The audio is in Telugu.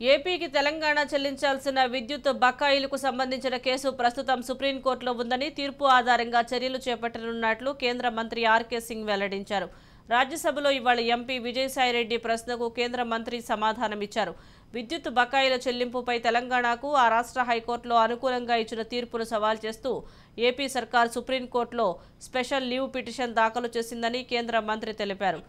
ఏపీకి తెలంగాణ చెల్లించాల్సిన విద్యుత్ బకాయిలకు సంబంధించిన కేసు ప్రస్తుతం సుప్రీంకోర్టులో ఉందని తీర్పు ఆధారంగా చర్యలు చేపట్టనున్నట్లు కేంద్ర మంత్రి ఆర్కే సింగ్ వెల్లడించారు. రాజ్యసభలో ఇవాళ ఎంపీ విజయసాయిరెడ్డి ప్రశ్నకు కేంద్ర మంత్రి సమాధానమిచ్చారు. విద్యుత్ బకాయిల చెల్లింపుపై తెలంగాణకు ఆ రాష్ట్ర హైకోర్టులో అనుకూలంగా ఇచ్చిన తీర్పును సవాల్ చేస్తూ ఏపీ సర్కార్ సుప్రీంకోర్టులో స్పెషల్ లీవ్ పిటిషన్ దాఖలు చేసిందని కేంద్ర మంత్రి తెలిపారు.